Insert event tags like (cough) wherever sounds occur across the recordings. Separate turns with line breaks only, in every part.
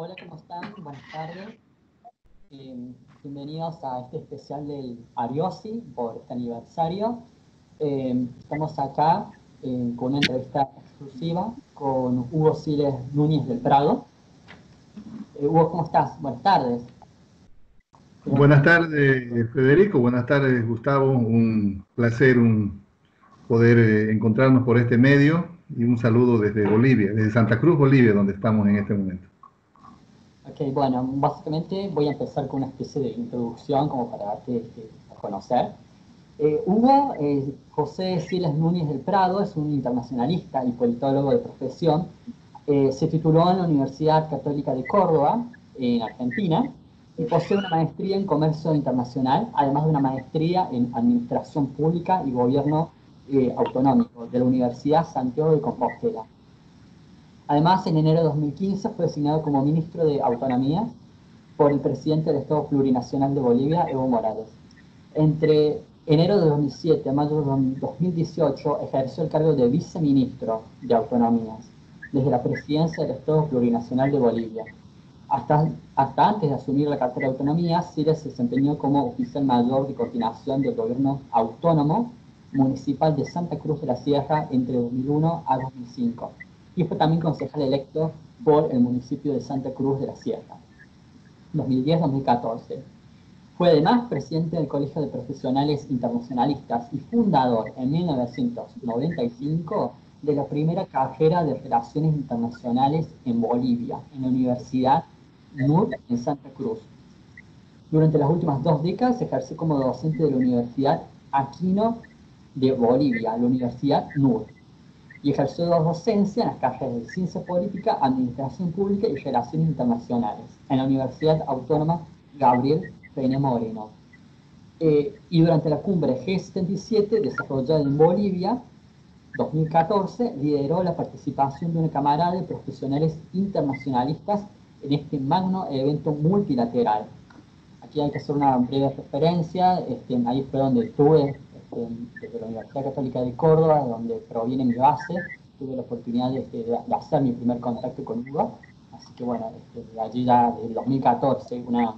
Hola, ¿cómo están? Buenas tardes. Eh, bienvenidos a este especial del Ariosi por este aniversario. Eh, estamos acá eh, con una entrevista exclusiva con Hugo Siles Núñez del Prado. Hugo, ¿cómo estás? Buenas tardes.
Buenas tardes, Federico. Buenas tardes, Gustavo. Un placer un poder encontrarnos por este medio y un saludo desde Bolivia, desde Santa Cruz, Bolivia, donde estamos en este momento.
Bueno, básicamente voy a empezar con una especie de introducción como para darte a conocer. Eh, Hugo eh, José Siles Núñez del Prado es un internacionalista y politólogo de profesión. Eh, se tituló en la Universidad Católica de Córdoba, en Argentina, y posee una maestría en comercio internacional, además de una maestría en administración pública y gobierno autonómico de la Universidad Santiago de Compostela. Además, en enero de 2015 fue designado como ministro de Autonomía por el presidente del Estado Plurinacional de Bolivia, Evo Morales. Entre enero de 2007 a mayo de 2018 ejerció el cargo de viceministro de Autonomías desde la presidencia del Estado Plurinacional de Bolivia. Hasta, antes de asumir la cartera de autonomía, Siles se desempeñó como oficial mayor de coordinación del gobierno autónomo municipal de Santa Cruz de la Sierra entre 2001 a 2005 y fue también concejal electo por el municipio de Santa Cruz de la Sierra, 2010-2014. Fue además presidente del Colegio de Profesionales Internacionalistas y fundador en 1995 de la primera carrera de Relaciones Internacionales en Bolivia, en la Universidad NUR en Santa Cruz. Durante las últimas dos décadas ejerció como docente de la Universidad Aquino de Bolivia, la Universidad NUR, y ejerció docencia en las carreras de Ciencia Política, Administración Pública y Relaciones Internacionales en la Universidad Autónoma Gabriel Peña Moreno. Eh, y durante la cumbre G77 desarrollada en Bolivia, 2014, lideró la participación de una camarada de profesionales internacionalistas en este magno evento multilateral. Aquí hay que hacer una breve referencia, este, ahí fue donde estuve desde la Universidad Católica de Córdoba, donde proviene mi base, tuve la oportunidad de, hacer mi primer contacto con Hugo, así que bueno, desde allí ya, desde el 2014, una,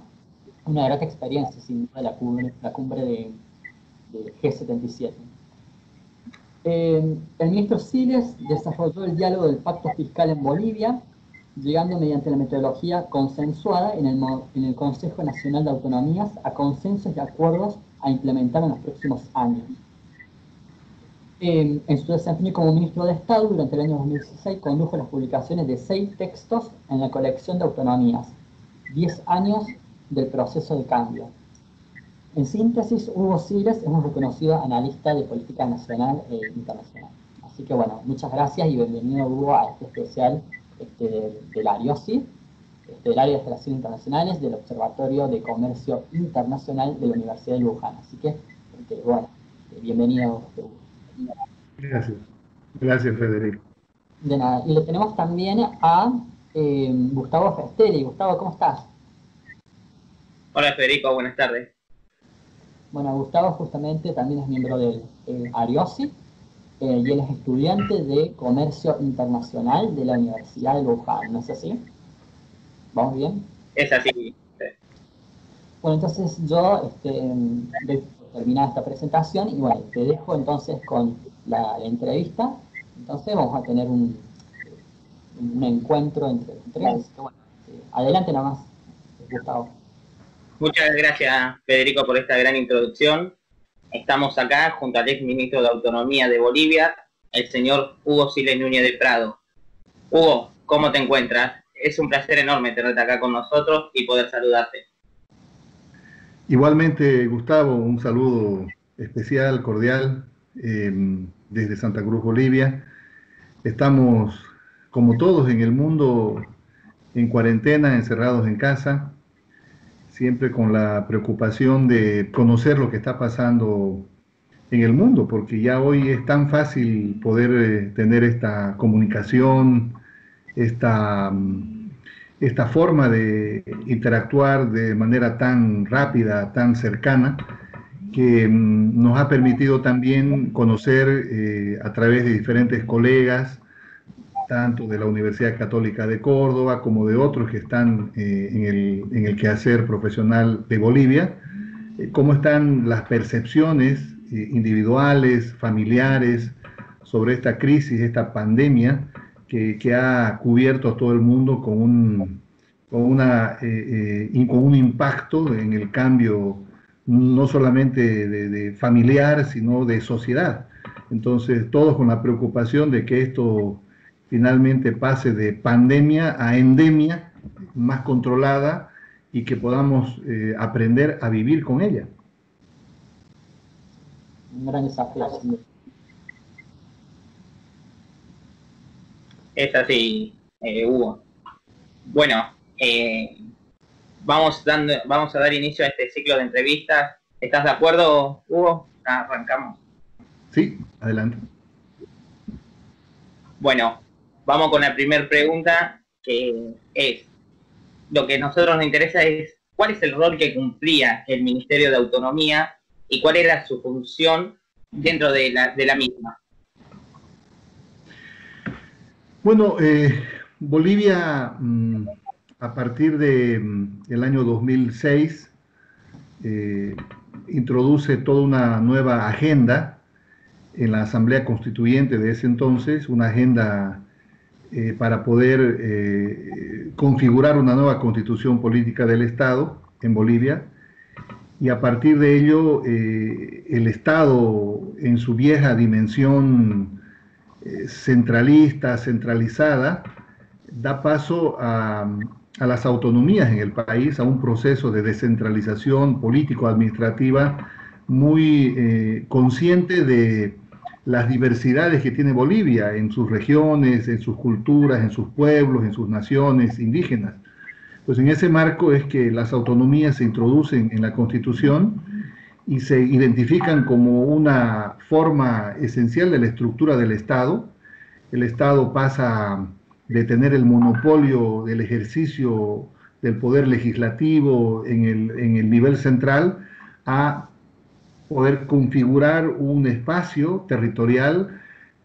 una grata experiencia sin duda la cumbre, la cumbre de, G77. Eh, el ministro Siles desarrolló el diálogo del pacto fiscal en Bolivia, llegando mediante la metodología consensuada en el, en el Consejo Nacional de Autonomías a consensos y acuerdos a implementar en los próximos años. en su desempeño como ministro de Estado durante el año 2016 condujo las publicaciones de seis textos en la colección de autonomías, 10 años del proceso de cambio. En síntesis, Hugo Siles es un reconocido analista de política nacional e internacional. Así que bueno, muchas gracias y bienvenido Hugo a este especial este, del ARIOSI del área de relaciones internacionales del Observatorio de Comercio Internacional de la Universidad de Luján. Así que, este, bueno, eh, bienvenido.
Gracias. Gracias, Federico.
De nada. Y le tenemos también a eh, Gustavo Festelli. Gustavo, ¿cómo estás?
Hola, Federico. Buenas tardes.
Bueno, Gustavo justamente también es miembro del ARIOSI eh, y él es estudiante de Comercio Internacional de la Universidad de Luján, ¿no es así? ¿Vamos bien?
Es así.
Bueno, entonces yo este, voy terminar esta presentación y bueno, te dejo entonces con la, entrevista. Entonces vamos a tener un, un encuentro entre tres. Bueno, eh, adelante nada más, Gustavo.
Muchas gracias, Federico, por esta gran introducción. Estamos acá junto al ex ministro de Autonomía de Bolivia, el señor Hugo Siles Núñez de Prado. Hugo, ¿cómo te encuentras? Es un placer enorme tenerte acá con nosotros y poder saludarte.
Igualmente, Gustavo, un saludo especial, cordial, em, desde Santa Cruz, Bolivia. Estamos, como todos en el mundo, en cuarentena, encerrados en casa, siempre con la preocupación de conocer lo que está pasando en el mundo, porque ya hoy es tan fácil poder eh, tener esta comunicación, esta, esta forma de interactuar de manera tan rápida, tan cercana, que mm, nos ha permitido también conocer eh, a través de diferentes colegas tanto de la Universidad Católica de Córdoba como de otros que están eh, en, el, en, el, quehacer profesional de Bolivia, eh, cómo están las percepciones individuales, familiares, sobre esta crisis, esta pandemia que, ha cubierto a todo el mundo con un, con, una, con un impacto en el cambio no solamente de familiar, sino de sociedad. Entonces, todos con la preocupación de que esto finalmente pase de pandemia a endemia más controlada y que podamos eh, aprender a vivir con ella.
Un gran desafío.
Es así, eh, Hugo. Bueno, eh, vamos, dando, vamos a dar inicio a este ciclo de entrevistas. ¿Estás de acuerdo, Hugo? Arrancamos.
Sí, adelante.
Bueno, vamos con la primera pregunta, que es, lo que a nosotros nos interesa es, ¿cuál es el rol que cumplía el Ministerio de Autonomía y cuál era su función dentro de la, de la misma?
Bueno, eh, Bolivia, mm, a partir del mm, el año 2006, eh, introduce toda una nueva agenda en la Asamblea Constituyente de ese entonces una agenda eh, para poder configurar una nueva constitución política del Estado en Bolivia. Y a partir de ello, el Estado en su vieja dimensión centralista, centralizada, da paso a, a las autonomías en el país, a un proceso de descentralización político-administrativa muy consciente de las diversidades que tiene Bolivia en sus regiones, en sus culturas, en sus pueblos, en sus naciones indígenas. Pues en ese marco es que las autonomías se introducen en la Constitución y se identifican como una forma esencial de la estructura del Estado. El Estado pasa de tener el monopolio del ejercicio del poder legislativo en el, en el nivel central a poder configurar un espacio territorial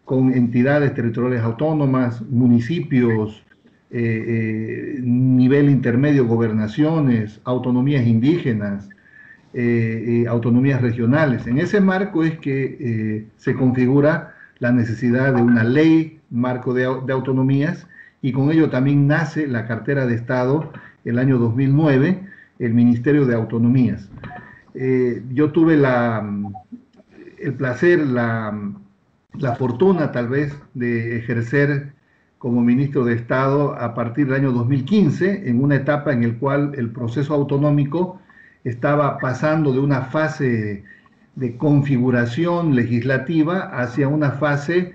con entidades territoriales autónomas, municipios, eh, eh, nivel intermedio, gobernaciones, autonomías indígenas, eh, autonomías regionales. En ese marco es que se configura la necesidad de una ley marco de, autonomías y con ello también nace la cartera de Estado el año 2009, el Ministerio de Autonomías. Eh, yo tuve el placer, la, la, fortuna tal vez de ejercer como ministro de Estado a partir del año 2015, en una etapa en la cual el proceso autonómico estaba pasando de una fase de configuración legislativa hacia una fase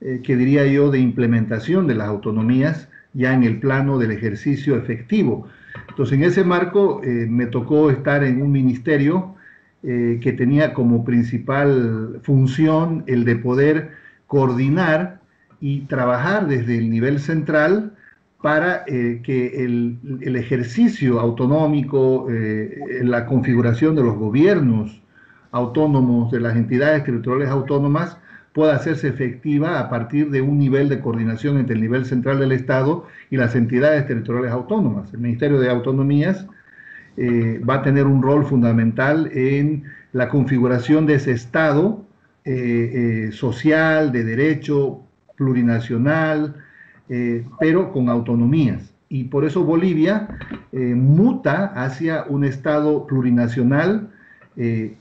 eh, que diría yo de implementación de las autonomías ya en el plano del ejercicio efectivo. Entonces, en ese marco eh, me tocó estar en un ministerio eh, que tenía como principal función el de poder coordinar y trabajar desde el nivel central para eh, que el, ejercicio autonómico, la configuración de los gobiernos autónomos, de las entidades territoriales autónomas, pueda hacerse efectiva a partir de un nivel de coordinación entre el nivel central del Estado y las entidades territoriales autónomas. El Ministerio de Autonomías eh, va a tener un rol fundamental en la configuración de ese Estado eh, eh, social, de derecho, plurinacional, pero con autonomías. Y por eso Bolivia muta hacia un Estado plurinacional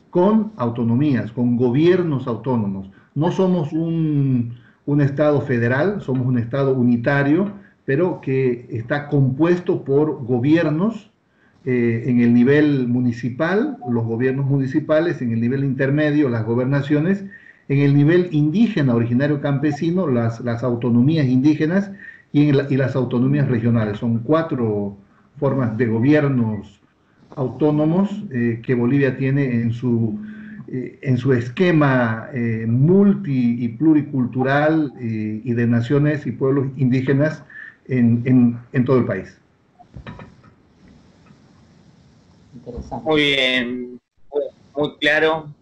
con autonomías, con gobiernos autónomos no somos un, Estado federal, somos un Estado unitario, pero que está compuesto por gobiernos eh, en el nivel municipal, los gobiernos municipales, en el nivel intermedio, las gobernaciones, en el nivel indígena, originario campesino, las, las autonomías indígenas y, en y las autonomías regionales. Son cuatro formas de gobiernos autónomos eh, que Bolivia tiene en su eh, en su esquema eh, multi y pluricultural eh, y de naciones y pueblos indígenas en, todo el país.
Muy bien, muy claro.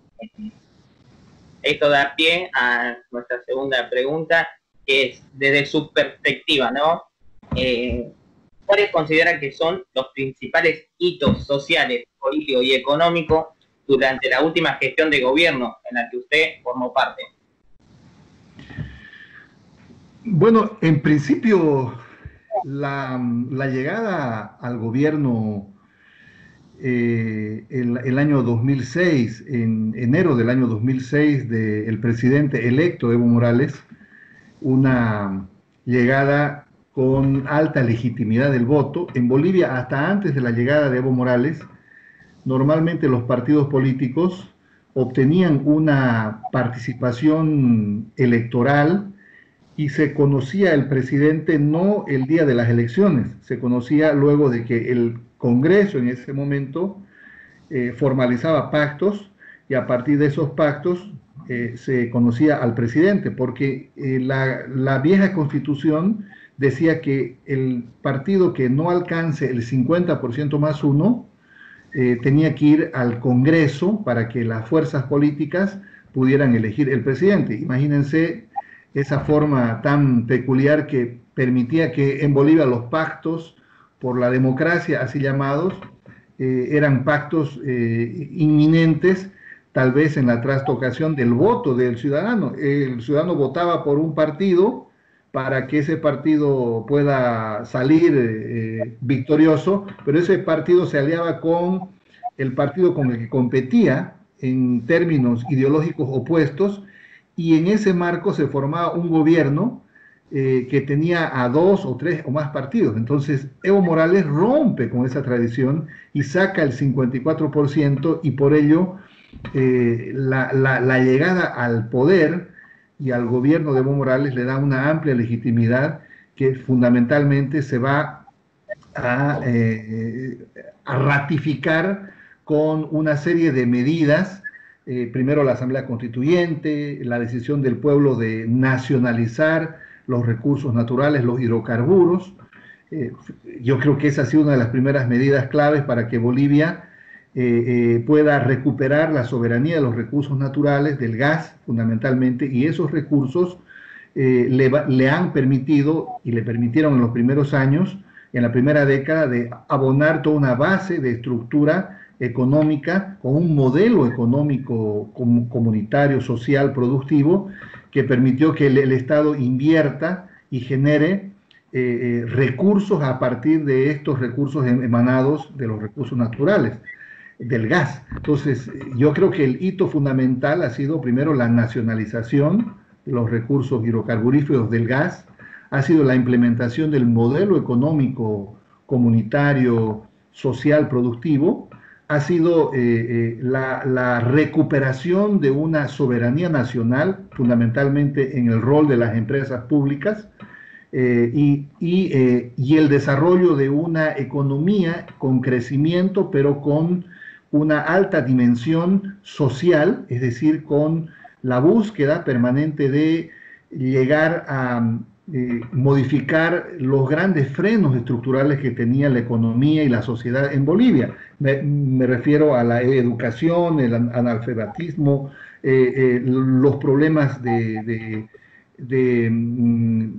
Esto da pie a nuestra segunda pregunta. que es desde su perspectiva, ¿no? Eh, ¿Cuáles consideran que son los principales hitos sociales, políticos y económicos durante la última gestión de gobierno en la que usted formó parte?
Bueno, en principio, la, llegada al gobierno eh, el, año 2006, en enero del año 2006, del presidente electo Evo Morales, una llegada con alta legitimidad del voto. En Bolivia, hasta antes de la llegada de Evo Morales, normalmente los partidos políticos obtenían una participación electoral y se conocía el presidente no el día de las elecciones, se conocía luego de que el Congreso en ese momento eh, formalizaba pactos y a partir de esos pactos eh, se conocía al presidente, porque eh, la, la, vieja constitución decía que el partido que no alcance el 50% más uno tenía que ir al Congreso para que las fuerzas políticas pudieran elegir el presidente. Imagínense esa forma tan peculiar que permitía que en Bolivia los pactos por la democracia, así llamados, eh, eran pactos eh, inminentes, tal vez en la trastocación del voto del ciudadano. El ciudadano votaba por un partido para que ese partido pueda salir eh, victorioso, pero ese partido se aliaba con el partido con el que competía en términos ideológicos opuestos y en ese marco se formaba un gobierno eh, que tenía a dos o tres o más partidos. Entonces, Evo Morales rompe con esa tradición y saca el 54% y por ello eh, la, llegada al poder y al gobierno de Evo Morales le da una amplia legitimidad que fundamentalmente se va a, eh, ratificar con una serie de medidas primero la Asamblea Constituyente, la decisión del pueblo de nacionalizar los recursos naturales, los hidrocarburos. Eh, yo creo que esa ha sido una de las primeras medidas claves para que Bolivia eh, pueda recuperar la soberanía de los recursos naturales, del gas fundamentalmente, y esos recursos le, le han permitido y le permitieron en los primeros años, en la primera década, de abonar toda una base de estructura económica, con un modelo económico comunitario, social, productivo, que permitió que el, Estado invierta y genere eh, eh, recursos a partir de estos recursos em, emanados de los recursos naturales, del gas. Entonces, yo creo que el hito fundamental ha sido primero la nacionalización de los recursos hidrocarburíferos del gas, ha sido la implementación del modelo económico comunitario, social, productivo, ha sido eh, eh, la, recuperación de una soberanía nacional, fundamentalmente en el rol de las empresas públicas, eh, y, y, el desarrollo de una economía con crecimiento, pero con una alta dimensión social, es decir, con la búsqueda permanente de llegar a, eh, modificar los grandes frenos estructurales que tenía la economía y la sociedad en Bolivia. Me, refiero a la educación, el analfabetismo, eh, eh, los problemas de, mm,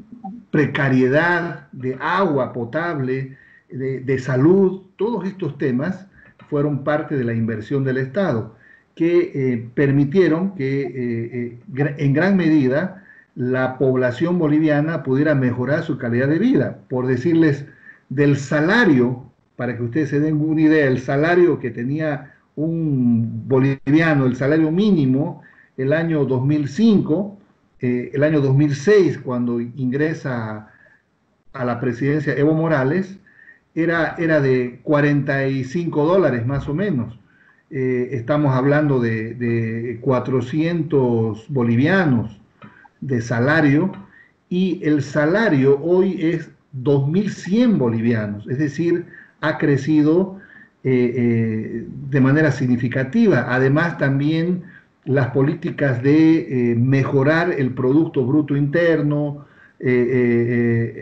precariedad, de agua potable, de, salud, todos estos temas fueron parte de la inversión del Estado, que permitieron que en gran medida la población boliviana pudiera mejorar su calidad de vida. Por decirles, del salario, para que ustedes se den una idea, el salario que tenía un boliviano, el salario mínimo, el año 2005, eh, el año 2006, cuando ingresa a la presidencia Evo Morales, era, era de 45 dólares más o menos. Eh, estamos hablando de, de 400 bolivianos de salario y el salario hoy es 2.100 bolivianos, es decir, ha crecido eh, eh, de manera significativa. Además, también las políticas de eh, mejorar el Producto Bruto Interno,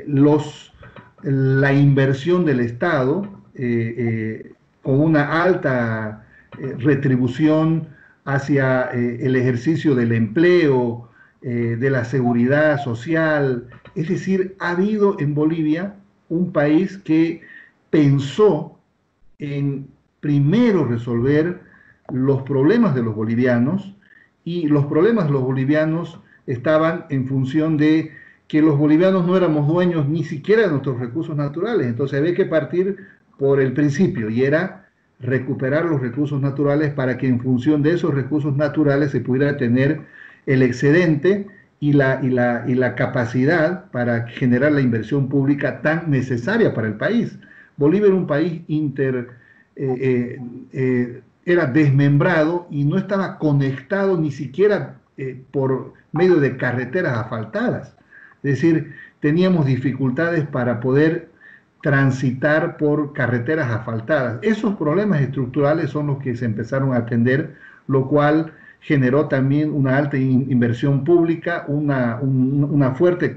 los, la inversión del Estado con una alta retribución hacia el ejercicio del empleo, eh, de la seguridad social. Es decir, ha habido en Bolivia un país que pensó en primero resolver los problemas de los bolivianos y los problemas de los bolivianos estaban en función de que los bolivianos no éramos dueños ni siquiera de nuestros recursos naturales. Entonces había que partir por el principio y era recuperar los recursos naturales para que en función de esos recursos naturales se pudiera tener el excedente y la, y la, y la capacidad para generar la inversión pública tan necesaria para el país. Bolivia era un país inter, eh, eh, eh, era desmembrado y no estaba conectado ni siquiera por medio de carreteras asfaltadas. Es decir, teníamos dificultades para poder transitar por carreteras asfaltadas. Esos problemas estructurales son los que se empezaron a atender, lo cual generó también una alta inversión pública, una, fuerte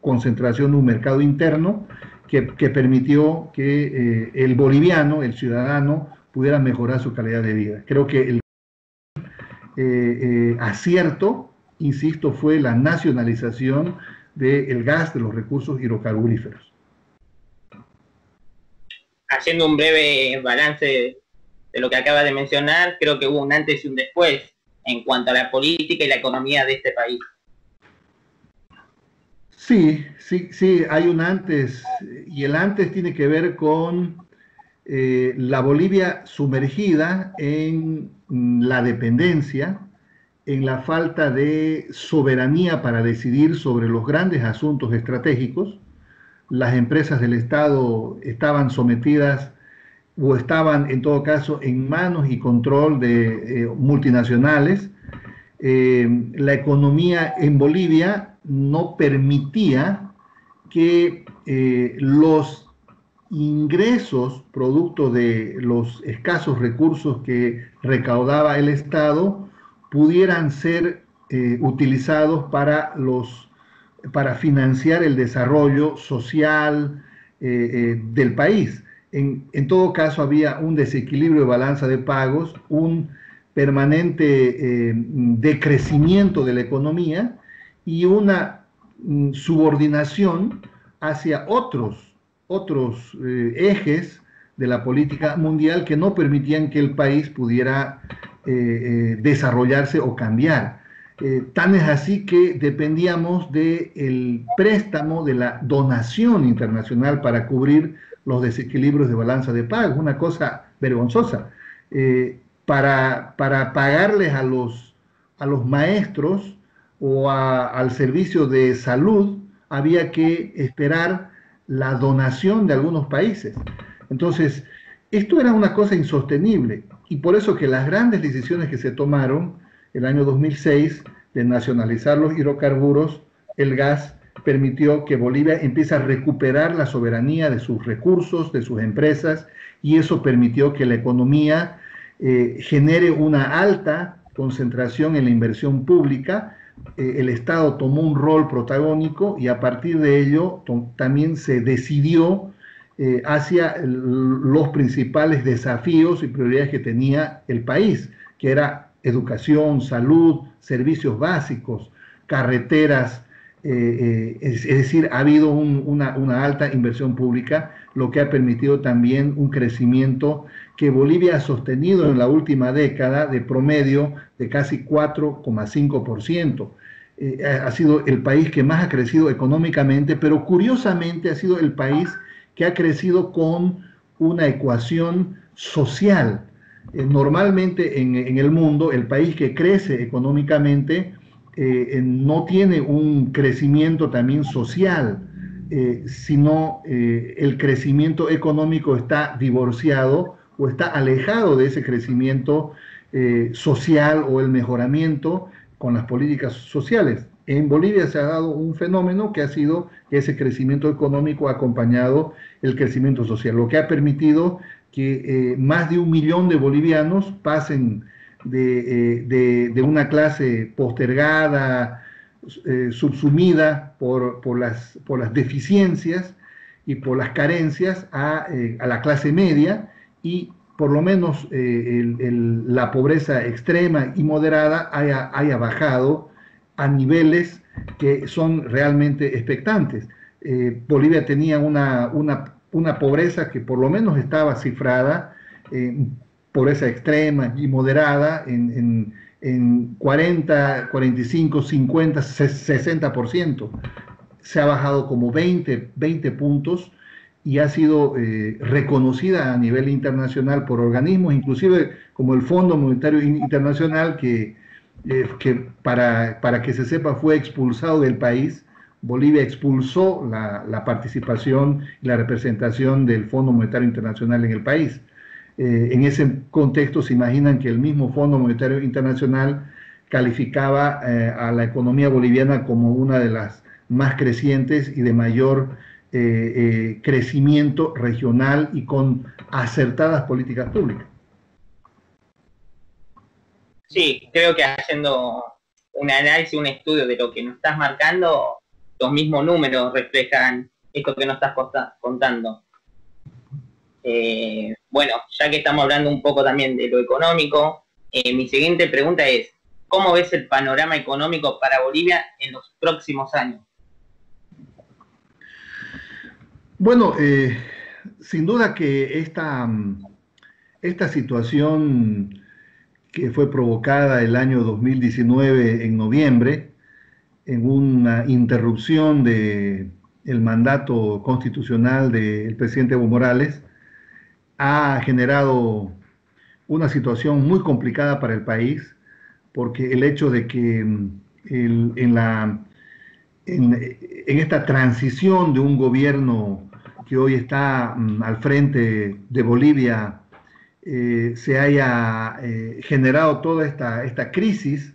concentración de un mercado interno que, permitió que eh, el boliviano, el ciudadano, pudiera mejorar su calidad de vida. Creo que el eh, eh, acierto, insisto, fue la nacionalización del gas, de los recursos hidrocarburíferos.
Haciendo un breve balance de lo que acaba de mencionar, creo que hubo un antes y un después en cuanto a la política y la economía de este país.
Sí, sí, sí, hay un antes y el antes tiene que ver con eh, la Bolivia sumergida en la dependencia, en la falta de soberanía para decidir sobre los grandes asuntos estratégicos. Las empresas del Estado estaban sometidas o estaban en todo caso en manos y control de eh, multinacionales. Eh, la economía en Bolivia no permitía que eh, los ingresos producto de los escasos recursos que recaudaba el Estado pudieran ser utilizados para, los, para financiar el desarrollo social del país. En, todo caso, había un desequilibrio de balanza de pagos, un permanente eh, decrecimiento de la economía y una mm, subordinación hacia otros, otros eh, ejes de la política mundial que no permitían que el país pudiera eh, desarrollarse o cambiar. tan es así que dependíamos del préstamo, de la donación internacional para cubrir los desequilibrios de balanza de pago, una cosa vergonzosa. Eh, para, para, pagarles a los, a los maestros o al servicio de salud había que esperar la donación de algunos países. Entonces, esto era una cosa insostenible y por eso que las grandes decisiones que se tomaron el año 2006 de nacionalizar los hidrocarburos, el gas, permitió que Bolivia empiece a recuperar la soberanía de sus recursos, de sus empresas, y eso permitió que la economía eh, genere una alta concentración en la inversión pública. Eh, el Estado tomó un rol protagónico y a partir de ello también se decidió eh, hacia los principales desafíos y prioridades que tenía el país, que era educación, salud, servicios básicos, carreteras, eh, eh, es, decir, ha habido una, alta inversión pública, lo que ha permitido también un crecimiento que Bolivia ha sostenido en la última década de promedio de casi 4,5%. Eh, ha sido el país que más ha crecido económicamente, pero curiosamente ha sido el país que ha crecido con una ecuación social. normalmente en, en el mundo, el país que crece económicamente eh, no tiene un crecimiento también social, eh, sino eh, el crecimiento económico está divorciado o está alejado de ese crecimiento social o el mejoramiento con las políticas sociales. En Bolivia se ha dado un fenómeno que ha sido ese crecimiento económico acompañado el crecimiento social, lo que ha permitido que más de un millón de bolivianos pasen eh, de, una clase postergada, eh, subsumida por, por, las, por las deficiencias y por las carencias a, eh, a la clase media y por lo menos la pobreza extrema y moderada haya, haya bajado a niveles que son realmente expectantes. Bolivia tenía una, una, una, pobreza que por lo menos estaba cifrada, pobreza extrema y moderada, en, en, en 40, 45, 50, 60%. Se ha bajado como 20, 20 puntos y ha sido eh, reconocida a nivel internacional por organismos, inclusive como el Fondo Monetario Internacional, que, eh, que para, para, que se sepa fue expulsado del país. Bolivia expulsó la, la, participación y la representación del Fondo Monetario Internacional en el país. Eh, en ese contexto se imaginan que el mismo Fondo Monetario Internacional calificaba a la economía boliviana como una de las más crecientes y de mayor eh, eh, crecimiento regional y con acertadas políticas públicas.
Sí, creo que haciendo un análisis, un estudio de lo que nos estás marcando, los mismos números reflejan esto que nos estás contando. Eh, bueno, ya que estamos hablando un poco también de lo económico, mi siguiente pregunta es, ¿cómo ves el panorama económico para Bolivia en los próximos años?
Bueno, eh, sin duda que esta, esta situación que fue provocada el año 2019 en noviembre, en una interrupción del el mandato constitucional del presidente Evo Morales, ha generado una situación muy complicada para el país, porque el hecho de que en, en esta transición de un gobierno que hoy está mm, al frente de Bolivia eh, se haya eh, generado toda esta, esta crisis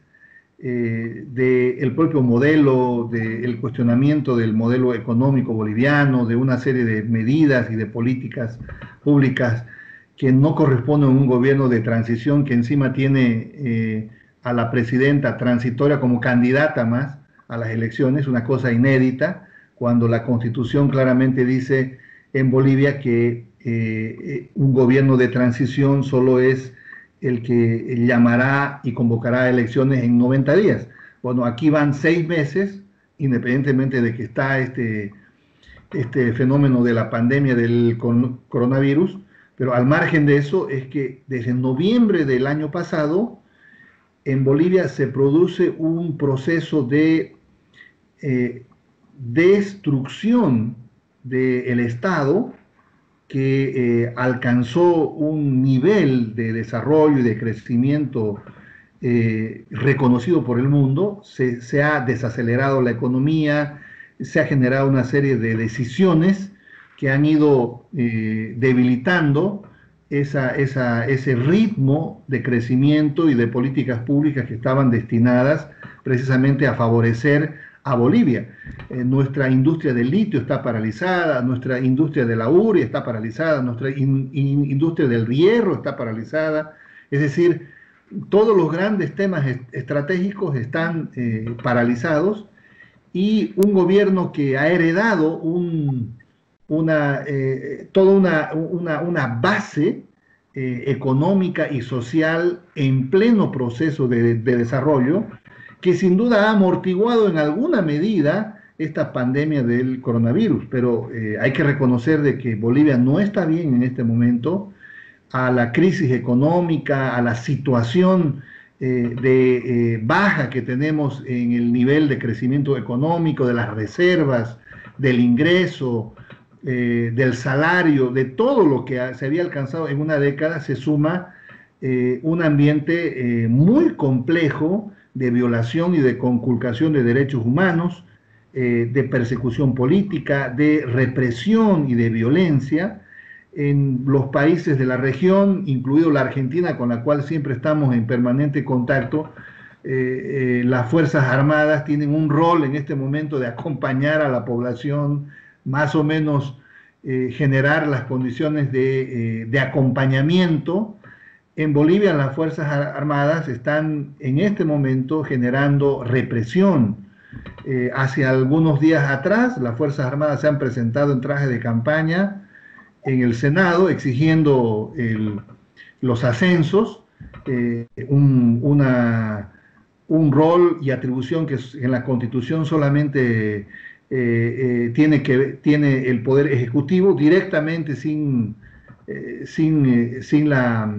eh, del propio modelo, del cuestionamiento del modelo económico boliviano, de una serie de medidas y de políticas públicas que no corresponden a un gobierno de transición que encima tiene a la presidenta transitoria como candidata más a las elecciones, una cosa inédita, cuando la constitución claramente dice en Bolivia que eh, un gobierno de transición solo es el que llamará y convocará elecciones en 90 días. Bueno, aquí van seis meses, independientemente de que está este, este fenómeno de la pandemia del coronavirus, pero al margen de eso es que desde noviembre del año pasado en Bolivia se produce un proceso de eh, destrucción del Estado que eh, alcanzó un nivel de desarrollo y de crecimiento eh, reconocido por el mundo, se, ha desacelerado la economía, se ha generado una serie de decisiones que han ido eh, debilitando ese ritmo de crecimiento y de políticas públicas que estaban destinadas precisamente a favorecer a Bolivia. Eh, nuestra industria del litio está paralizada, nuestra industria de la uria está paralizada, nuestra industria del hierro está paralizada. Es decir, todos los grandes temas estratégicos están eh, paralizados y un gobierno que ha heredado una, eh, toda una, base económica y social en pleno proceso de desarrollo, que sin duda ha amortiguado en alguna medida esta pandemia del coronavirus, pero eh, hay que reconocer de que Bolivia no está bien en este momento. A la crisis económica, a la situación eh, de eh, baja que tenemos en el nivel de crecimiento económico, de las reservas, del ingreso, del salario, de todo lo que se había alcanzado en una década, se suma un ambiente muy complejo de violación y de conculcación de derechos humanos, eh, de persecución política, de represión y de violencia en los países de la región, incluido la Argentina, con la cual siempre estamos en permanente contacto. Eh, eh, las Fuerzas Armadas tienen un rol en este momento de acompañar a la población, más o menos generar las condiciones de, de acompañamiento en Bolivia las Fuerzas Armadas están en este momento generando represión. Eh, hace algunos días atrás las Fuerzas Armadas se han presentado en traje de campaña en el Senado exigiendo los ascensos, eh, un rol y atribución que en la Constitución solamente tiene, que, tiene el Poder Ejecutivo directamente sin, sin la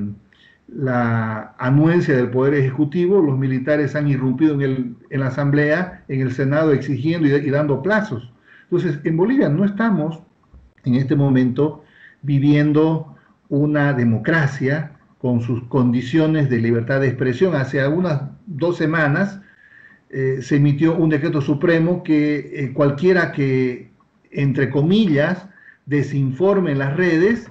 la anuencia del Poder Ejecutivo, los militares han irrumpido en, la Asamblea, en el Senado, exigiendo y, dando plazos. Entonces, en Bolivia no estamos en este momento viviendo una democracia con sus condiciones de libertad de expresión. Hace algunas dos semanas eh, se emitió un decreto supremo que eh, cualquiera que, entre comillas, desinforme en las redes,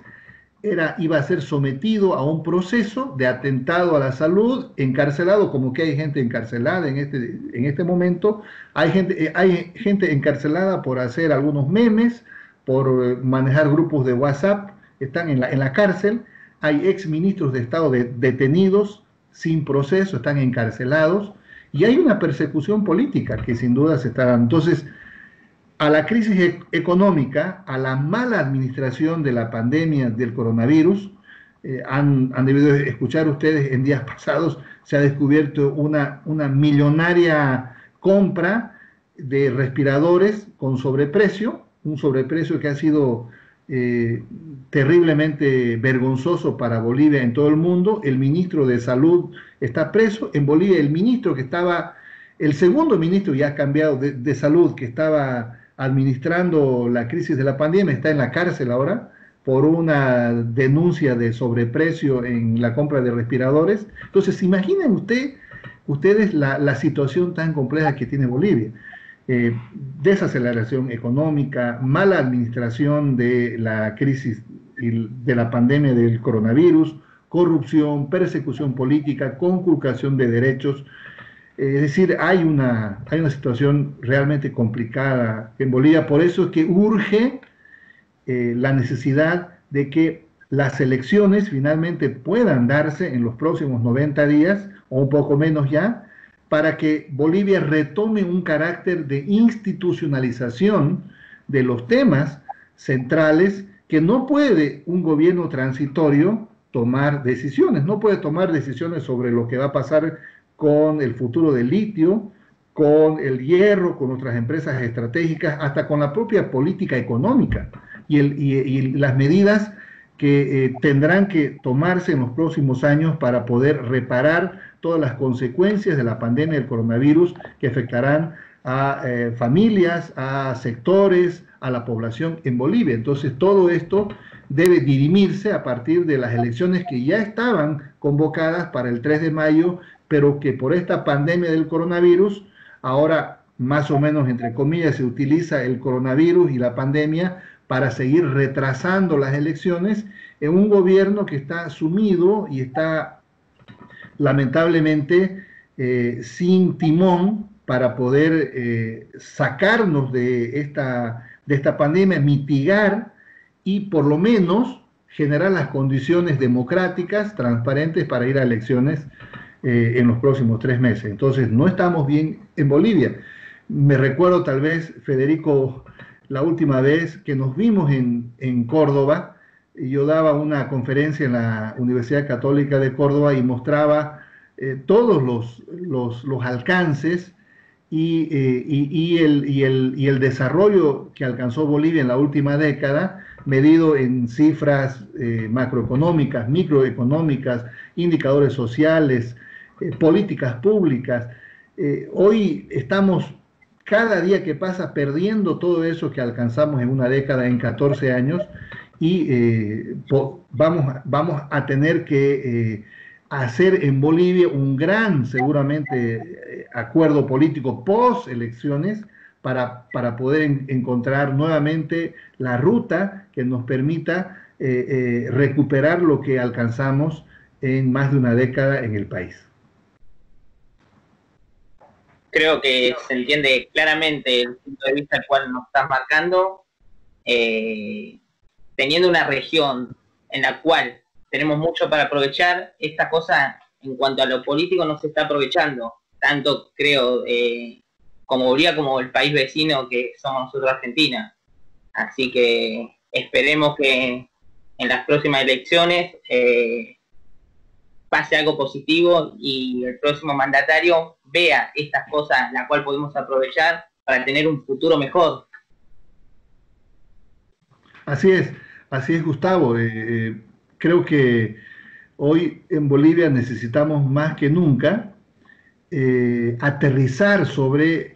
iba a ser sometido a un proceso de atentado a la salud, encarcelado, como que hay gente encarcelada en este, en este momento, hay gente, eh, hay gente encarcelada por hacer algunos memes, por eh, manejar grupos de WhatsApp, están en la, en la cárcel, hay ex ministros de Estado detenidos sin proceso, están encarcelados, y hay una persecución política que sin duda se está dando. Entonces, a la crisis e-, económica, a la mala administración de la pandemia del coronavirus, eh, han, debido escuchar ustedes en días (laughs) pasados, se ha descubierto una, una millonaria compra de respiradores con sobreprecio, un sobreprecio que ha sido eh, terriblemente vergonzoso para Bolivia en todo el mundo. El ministro de Salud está preso. En Bolivia el ministro que estaba, el segundo ministro ya ha cambiado de, de Salud, que estaba administrando la crisis de la pandemia, está en la cárcel ahora por una denuncia de sobreprecio en la compra de respiradores. Entonces, imaginen usted, ustedes la, situación tan compleja que tiene Bolivia. Eh, desaceleración económica, mala administración de la crisis de la pandemia del coronavirus, corrupción, persecución política, conculcación de derechos, es decir, hay una, hay una situación realmente complicada en Bolivia, por eso es que urge eh, la necesidad de que las elecciones finalmente puedan darse en los próximos 90 días o un poco menos ya, para que Bolivia retome un carácter de institucionalización de los temas centrales que no puede un gobierno transitorio tomar decisiones, no puede tomar decisiones sobre lo que va a pasar con el futuro del litio, con el hierro, con otras empresas estratégicas, hasta con la propia política económica y, las medidas que eh, tendrán que tomarse en los próximos años para poder reparar todas las consecuencias de la pandemia del coronavirus que afectarán a eh, familias, a sectores, a la población en Bolivia. Entonces todo esto debe dirimirse a partir de las elecciones que ya estaban convocadas para el 3 de mayo pero que por esta pandemia del coronavirus, ahora más o menos entre comillas se utiliza el coronavirus y la pandemia para seguir retrasando las elecciones en un gobierno que está sumido y está lamentablemente eh, sin timón para poder eh, sacarnos de esta, de esta pandemia, mitigar y por lo menos generar las condiciones democráticas, transparentes para ir a elecciones eh, en los próximos tres meses. Entonces, no estamos bien en Bolivia. Me recuerdo tal vez, Federico, la última vez que nos vimos en, en Córdoba, yo daba una conferencia en la Universidad Católica de Córdoba y mostraba eh, todos los, los, los, alcances y, eh, y, el, y, el, y, el, desarrollo que alcanzó Bolivia en la última década, medido en cifras macroeconómicas, microeconómicas, indicadores sociales, eh, políticas públicas. Eh, hoy estamos cada día que pasa perdiendo todo eso que alcanzamos en una década, en 14 años, y eh, vamos, vamos a tener que hacer en Bolivia un gran, seguramente, acuerdo político post elecciones para, para poder encontrar nuevamente la ruta que nos permita recuperar lo que alcanzamos en más de una década en el país
creo que se entiende claramente el punto de vista al cual nos estás marcando, eh, teniendo una región en la cual tenemos mucho para aprovechar, esta cosa en cuanto a lo político no se está aprovechando, tanto creo eh, como Bolivia como el país vecino que somos nosotros Argentina. Así que esperemos que en las próximas elecciones eh, pase algo positivo y el próximo mandatario vea estas cosas, la cual podemos aprovechar para tener un futuro mejor.
Así es, así es Gustavo. Eh, eh, creo que hoy en Bolivia necesitamos más que nunca eh, aterrizar sobre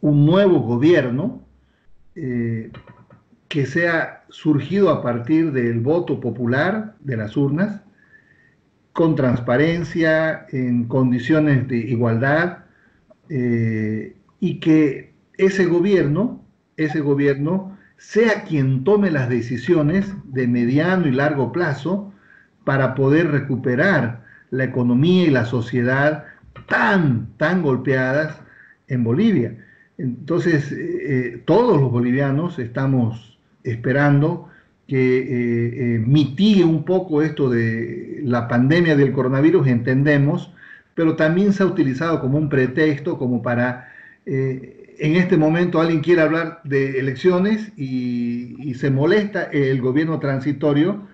un nuevo gobierno que sea surgido a partir del voto popular de las urnas, con transparencia, en condiciones de igualdad, y que ese gobierno, ese gobierno sea quien tome las decisiones de mediano y largo plazo para poder recuperar la economía y la sociedad tan, tan golpeadas en Bolivia. Entonces, eh, eh, todos los bolivianos estamos esperando que eh, mitigue un poco esto de la pandemia del coronavirus, entendemos, pero también se ha utilizado como un pretexto, como para eh, en este momento alguien quiere hablar de elecciones y, se molesta el gobierno transitorio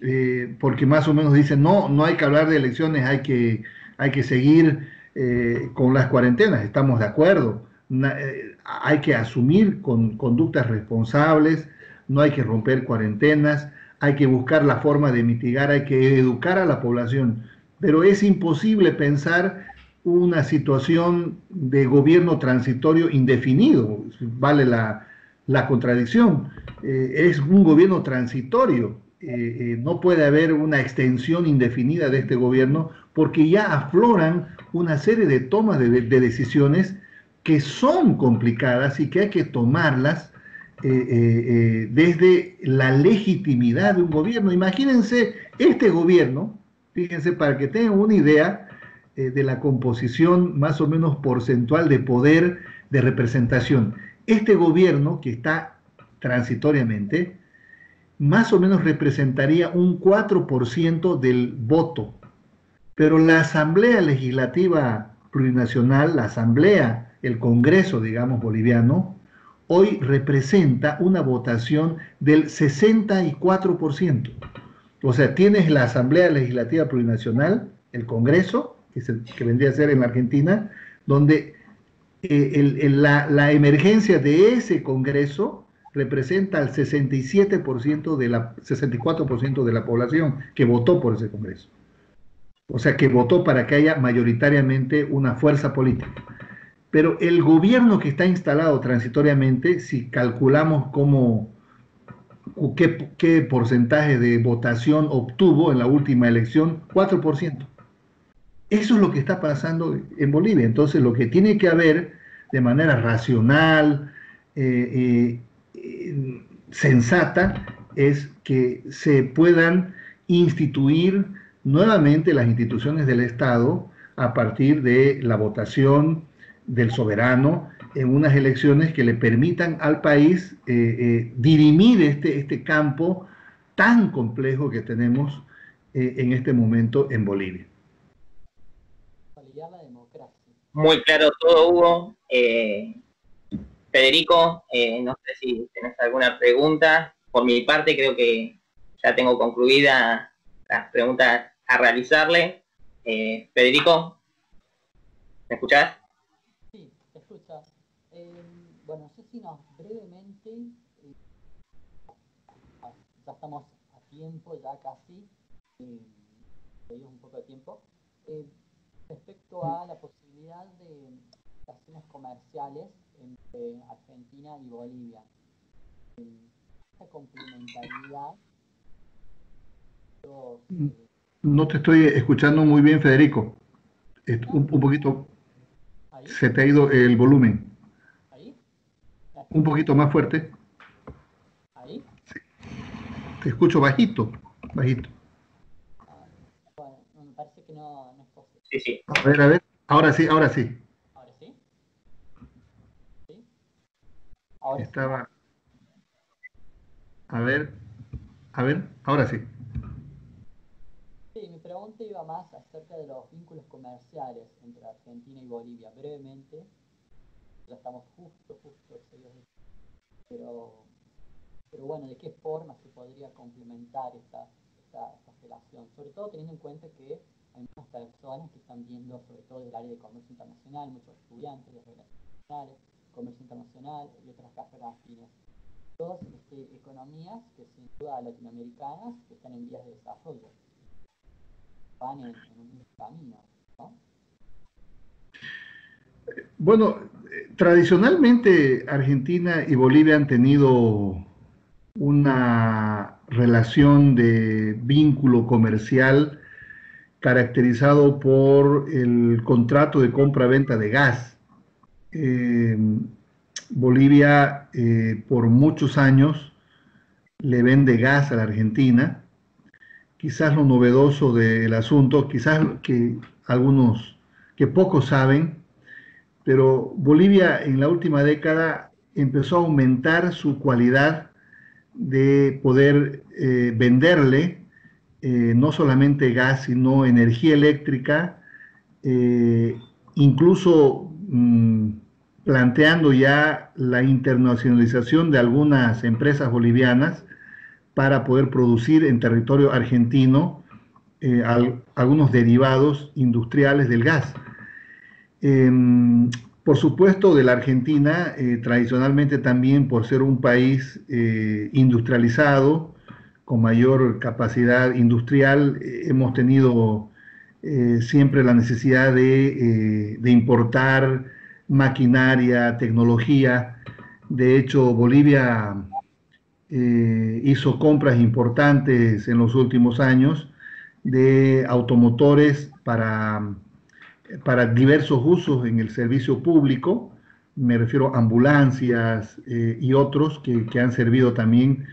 eh, porque más o menos dice no, no hay que hablar de elecciones, hay que, hay que seguir eh, con las cuarentenas, estamos de acuerdo, hay que asumir con conductas responsables, no hay que romper cuarentenas, hay que buscar la forma de mitigar, hay que educar a la población, pero es imposible pensar una situación de gobierno transitorio indefinido, vale la, contradicción. Eh, es un gobierno transitorio, eh, eh, no puede haber una extensión indefinida de este gobierno porque ya afloran una serie de tomas de, decisiones que son complicadas y que hay que tomarlas desde la legitimidad de un gobierno. Imagínense este gobierno, fíjense para que tengan una idea, eh, de la composición más o menos porcentual de poder de representación. Este gobierno, que está transitoriamente, más o menos representaría un 4% del voto. Pero la Asamblea Legislativa Plurinacional, la Asamblea, el Congreso, digamos, boliviano, hoy representa una votación del 64%. O sea, tienes la Asamblea Legislativa Plurinacional, el Congreso, que, vendría a ser en Argentina, donde eh, la, emergencia de ese Congreso representa al 67% de la 64% de la población que votó por ese Congreso. O sea, que votó para que haya mayoritariamente una fuerza política. Pero el gobierno que está instalado transitoriamente, si calculamos cómo, qué, qué porcentaje de votación obtuvo en la última elección, 4%. Eso es lo que está pasando en Bolivia. Entonces, lo que tiene que haber de manera racional, eh, eh, sensata, es que se puedan instituir nuevamente las instituciones del Estado a partir de la votación del soberano en unas elecciones que le permitan al país eh, dirimir este, este campo tan complejo que tenemos en este momento en Bolivia.
Muy claro todo, Hugo. Eh, Federico, eh, no sé si tenés alguna pregunta. Por mi parte, creo que ya tengo concluida las preguntas a realizarle. Eh, Federico, ¿me escuchás?
Sí, te escucho. Bueno, no sé si nos brevemente, ya estamos a tiempo, ya casi, un poco de tiempo respecto a la posibilidad de relaciones comerciales entre Argentina y Bolivia. Esta complementariedad.
No te estoy escuchando muy bien, Federico. Un, poquito. Se te ha ido el volumen. Un poquito más fuerte. ¿Ahí? Sí. Te escucho bajito, bajito.
Sí, sí.
A ver, a ver. Ahora sí, ahora sí. ¿Ahora sí? ¿Sí? Ahora Estaba. A ver. A ver, ahora sí.
Sí, mi pregunta iba más acerca de los vínculos comerciales entre Argentina y Bolivia. Brevemente, estamos justo, justo pero, pero bueno, ¿de qué forma se podría complementar esta, esta, relación? Sobre todo teniendo en cuenta que hay muchas personas que están viendo, sobre todo del área de comercio internacional, muchos estudiantes de relaciones internacionales, comercio internacional y otras carreras afines. Dos este, economías que sin duda latinoamericanas que están en vías de desarrollo. Van en, un camino, ¿no?
Bueno, tradicionalmente Argentina y Bolivia han tenido una relación de vínculo comercial caracterizado por el contrato de compra-venta de gas. Eh, Bolivia eh, por muchos años le vende gas a la Argentina. Quizás lo novedoso del asunto, quizás que algunos, que pocos saben, pero Bolivia en la última década empezó a aumentar su cualidad de poder eh, venderle eh, no solamente gas, sino energía eléctrica, eh, incluso mm, planteando ya la internacionalización de algunas empresas bolivianas para poder producir en territorio argentino algunos derivados industriales del gas. Em, por supuesto, de la Argentina, eh, tradicionalmente también por ser un país eh, industrializado, con mayor capacidad industrial, eh, hemos tenido siempre la necesidad de, importar maquinaria, tecnología. De hecho, Bolivia hizo compras importantes en los últimos años de automotores para para diversos usos en el servicio público, me refiero a ambulancias eh, y otros que, han servido también.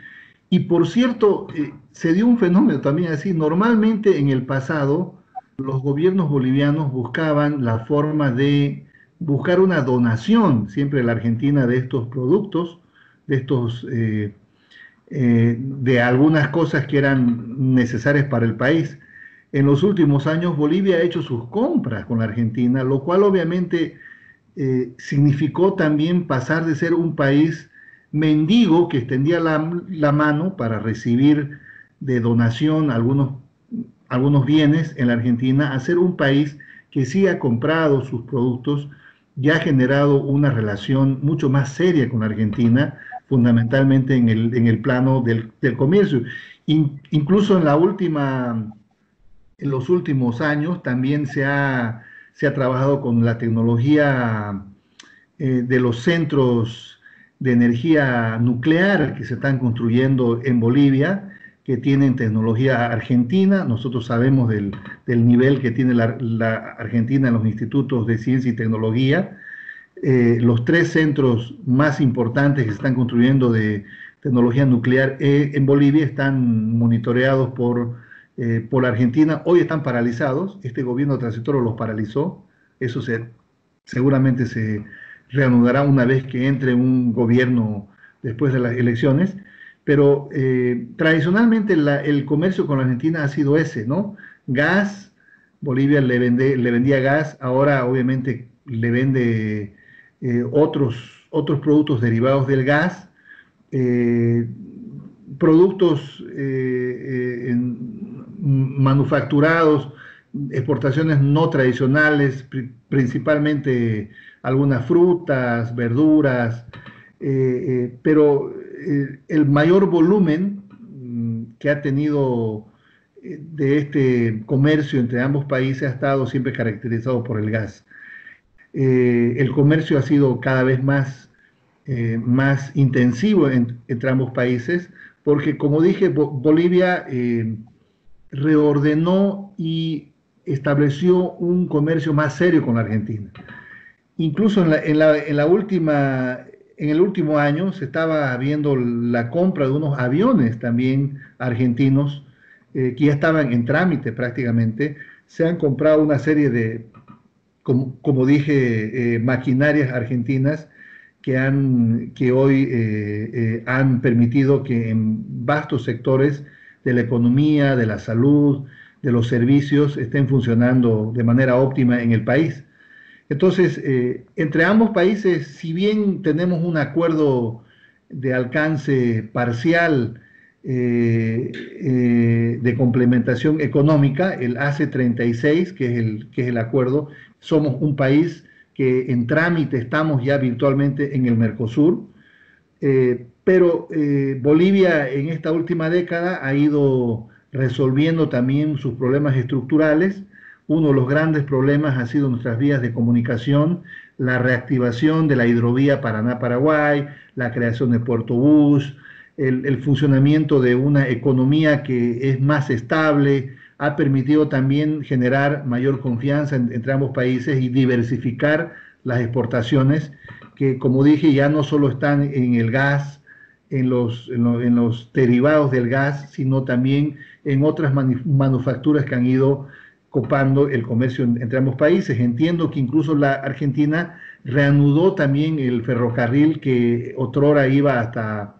Y por cierto, eh, se dio un fenómeno también así. Normalmente en el pasado los gobiernos bolivianos buscaban la forma de buscar una donación, siempre en la Argentina, de estos productos, de estos... Eh, de algunas cosas que eran necesarias para el país. En los últimos años Bolivia ha hecho sus compras con la Argentina, lo cual obviamente eh, significó también pasar de ser un país mendigo que extendía la, mano para recibir de donación algunos, algunos bienes en la Argentina a ser un país que sí ha comprado sus productos y ha generado una relación mucho más seria con la Argentina, fundamentalmente en el, plano del, comercio. incluso en la última en los últimos años también se ha, se ha trabajado con la tecnología eh, de los centros de energía nuclear que se están construyendo en Bolivia, que tienen tecnología argentina. Nosotros sabemos del, nivel que tiene la, Argentina en los institutos de ciencia y tecnología. Eh, los tres centros más importantes que se están construyendo de tecnología nuclear eh, en Bolivia están monitoreados por eh, por la Argentina hoy están paralizados. Este gobierno transitorio los paralizó. Eso se, seguramente se reanudará una vez que entre un gobierno después de las elecciones. Pero eh, tradicionalmente el comercio con la Argentina ha sido ese, ¿no? Gas, Bolivia le, vende, le vendía gas, ahora obviamente le vende eh, otros, otros productos derivados del gas, productos manufacturados, exportaciones no tradicionales, principalmente algunas frutas, verduras, eh, eh, pero eh, el mayor volumen mm, que ha tenido de este comercio entre ambos países ha estado siempre caracterizado por el gas. el comercio ha sido cada vez más, más intensivo entre ambos países, porque como dije, Bolivia reordenó y estableció un comercio más serio con la Argentina. Incluso en, la, última, en el último año se estaba viendo la compra de unos aviones también argentinos eh, que ya estaban en trámite prácticamente. Se han comprado una serie de, como, dije, eh, maquinarias argentinas que, han, que hoy eh, han permitido que en vastos sectores de la economía, de la salud, de los servicios estén funcionando de manera óptima en el país. Entonces, eh, entre ambos países, si bien tenemos un acuerdo de alcance parcial eh, eh, de complementación económica, el AC36, que es el, que es el acuerdo. Somos un país que en trámite estamos ya virtualmente en el Mercosur, pero Bolivia en esta última década ha ido resolviendo también sus problemas estructurales. Uno de los grandes problemas ha sido nuestras vías de comunicación, la reactivación de la hidrovía Paraná-Paraguay, la creación de Puerto Bus, el, funcionamiento de una economía que es más estable, ha permitido también generar mayor confianza entre ambos países y diversificar las exportaciones, que como dije ya no solo están en el gas, en los, en los derivados del gas, sino también en otras manufacturas que han ido copando el comercio entre ambos países. Entiendo que incluso la Argentina reanudó también el ferrocarril que otrora iba hasta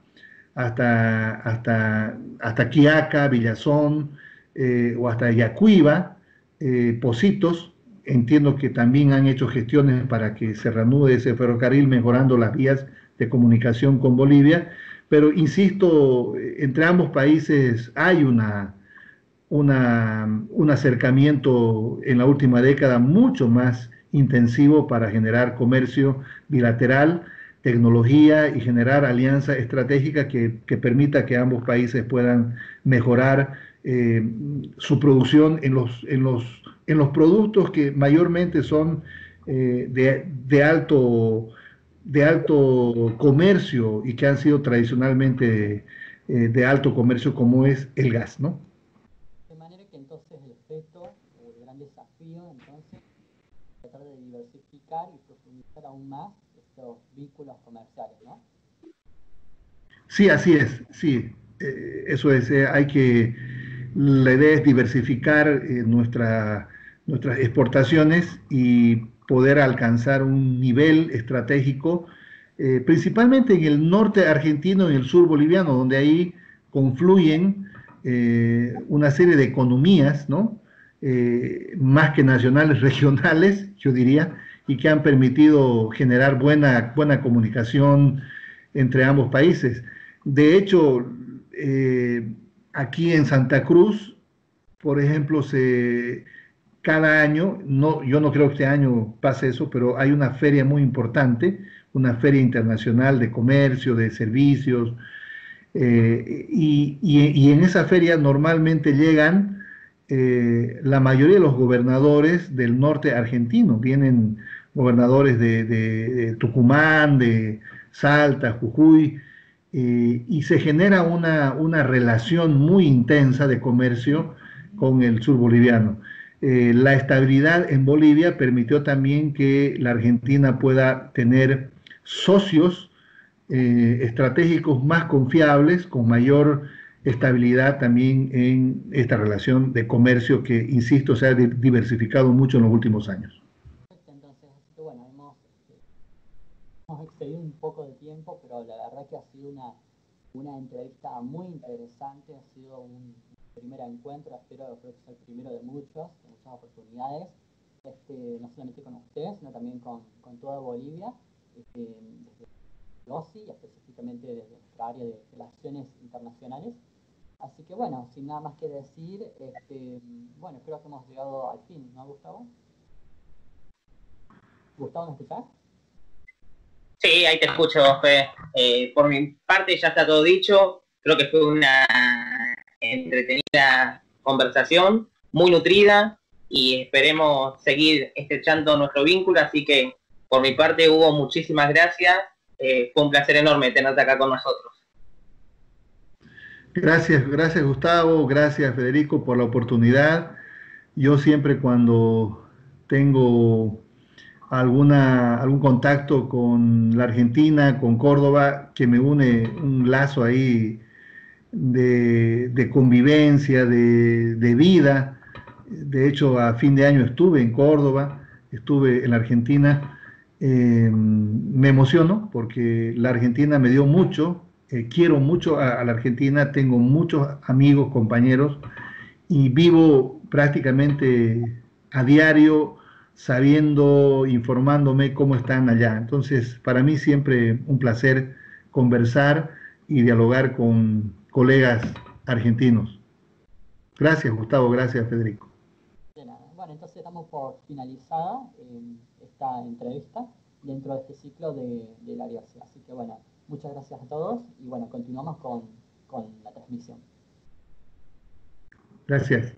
hasta, hasta, hasta Quiaca, Villazón eh, o hasta Yacuiba, eh, Positos. Entiendo que también han hecho gestiones para que se reanude ese ferrocarril, mejorando las vías de comunicación con Bolivia. Pero insisto, entre ambos países hay una, un acercamiento en la última década mucho más intensivo para generar comercio bilateral tecnología y generar alianza estratégica que, permita que ambos países puedan mejorar eh, su producción en los, en, los, en los productos que mayormente son eh, de, alto, de alto comercio y que han sido tradicionalmente eh, de alto comercio como es el gas, ¿no?
De manera que entonces el efecto el gran desafío entonces tratar de diversificar y profundizar aún más vínculos comerciales, ¿no?
Sí, así es, sí, eh, eso es, eh, hay que, la idea es diversificar nuestra, nuestras exportaciones y poder alcanzar un nivel estratégico, principalmente en el norte argentino y el sur boliviano, donde ahí confluyen una serie de economías, ¿no? más que nacionales, (laughs) regionales, yo diría, y que han permitido generar buena, buena comunicación entre ambos países. De hecho, eh, aquí en Santa Cruz, por ejemplo, se, cada año, yo no creo que este año pase eso, pero hay una feria muy importante, una feria internacional de comercio, de servicios, eh, y, en esa feria normalmente llegan eh, la mayoría de los gobernadores del norte argentino, vienen gobernadores de, Tucumán, de Salta, Jujuy, eh, y se genera una, relación muy intensa de comercio con el sur boliviano. Eh, la estabilidad en Bolivia permitió también que la Argentina pueda tener socios eh, estratégicos más confiables, con mayor estabilidad también en esta relación de comercio que, insisto, se ha diversificado mucho en los últimos años.
hemos excedido un poco de tiempo, pero la verdad que ha sido una, una entrevista muy interesante, ha sido un primer encuentro, espero que sea el primero de muchos, muchas oportunidades, este, no solamente con ustedes, sino también con, toda Bolivia, este, desde OSI, específicamente desde nuestra área de relaciones internacionales. Así que bueno, sin nada más que decir, este, bueno, creo que hemos llegado al fin, ¿no, Gustavo? ¿Gustavo, me escuchás?
Sí, ahí te escucho, Fe. Eh, por mi parte ya está todo dicho. Creo que fue una entretenida conversación, muy nutrida y esperemos seguir estrechando nuestro vínculo. Así que por mi parte, Hugo, muchísimas gracias. Eh, fue un placer enorme tenerte acá con nosotros.
Gracias, gracias Gustavo, gracias Federico por la oportunidad. Yo siempre cuando tengo alguna, algún contacto con la Argentina, con Córdoba, que me une un lazo ahí de, convivencia, de, vida. De hecho, a fin de año estuve en Córdoba, estuve en la Argentina. Eh, me emociono porque la Argentina me dio mucho, eh, quiero mucho a, la Argentina, tengo muchos amigos, compañeros y vivo prácticamente a diario sabiendo, informándome cómo están allá. Entonces, para mí siempre un placer conversar y dialogar con colegas argentinos. Gracias, Gustavo. Gracias, Federico.
Estamos por finalizada eh, esta entrevista dentro de este ciclo de, la biosfera. Así que bueno, muchas gracias a todos y bueno, continuamos con, con la transmisión.
Gracias.